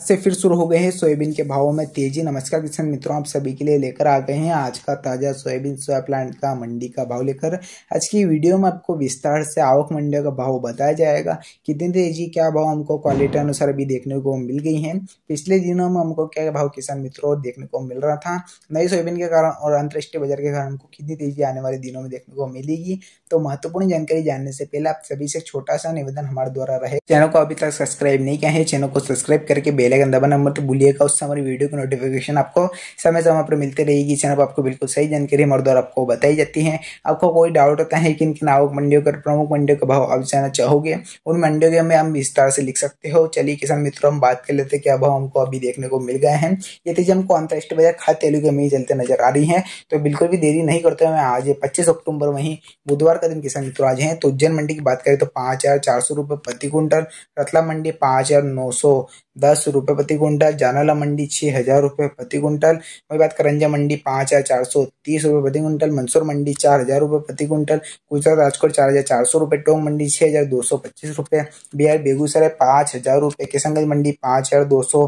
से फिर शुरू हो गए हैं सोयाबीन के भावों में तेज़ी। नमस्कार किसान मित्रों, आप सभी के लिए लेकर आ गए हैं आज का ताज़ा सोयाबीन सोया प्लांट का मंडी का भाव लेकर। आज की वीडियो में आपको विस्तार से आवक मंडी का भाव बताया जाएगा। कितनी तेज़ी, क्या भाव हमको क्वालिटी अनुसार अभी देखने को मिल गई है। पिछले दिनों में हमको क्या भाव किसान मित्रों देखने को मिल रहा था? नई सोयाबीन के कारण और अंतर्राष्ट्रीय बाज़ार के कारण हमको कितनी तेज़ी आने वाले दिनों में देखने को मिलेगी? तो महत्वपूर्ण जानकारी जानने से पहले आप सभी से छोटा सा निवेदन हमारे द्वारा रहे। चैनल को अभी तक सब्सक्राइब नहीं किया है, चैनल को सब्सक्राइब करके बेल आइकन दबाना मत भूलिएगा उससे हमारी वीडियो की नोटिफिकेशन आपको समय समय पर मिलते रहेगी। चैनल आपको बिल्कुल सही जानकारी हमारे द्वारा आपको बताई जाती है। आपको कोई डाउट होता है कि इनकी आवक मंडियों का प्रमुख मंडियों का भाव आप जानना चाहोगे, उन मंडियों के में हम विस्तार से लिख सकते हो। चलिए किसान मित्रों, हम बात कर लेते क्या भाव हमको अभी देखने को मिल गए हैं। ये तेज़ी हमको अंतरराष्ट्रीय बाज़ार खाद्य तेलु के में चलते नज़र आ रही है। तो बिल्कुल भी देरी नहीं करते हुए आज पच्चीस अक्टूबर, वही बुधवार का दिन किसान मित्रों आज है। तो उज्जैन मंडी की बात करें तो पाँच हज़ार चार सौ रुपए प्रति क्विंटल रतला मंडी पाँच हज़ार नौ सौ दस रुपए प्रति क्विंटल, जानाला मंडी छह हज़ार रुपए प्रति क्विंटल, वही बात करंजा मंडी पाँच हज़ार चार सौ तीस रुपए प्रति क्विंटल मंसूर मंडी चार हज़ार रुपए प्रति क्विंटल, गुजरात राजकोट चार हज़ार चार सौ रुपए टोंग मंडी छह हज़ार दो सौ पच्चीस रुपए बिहार बेगूसराय पाँच हज़ार रुपए किशनगंज मंडी पाँच हज़ार दो सौ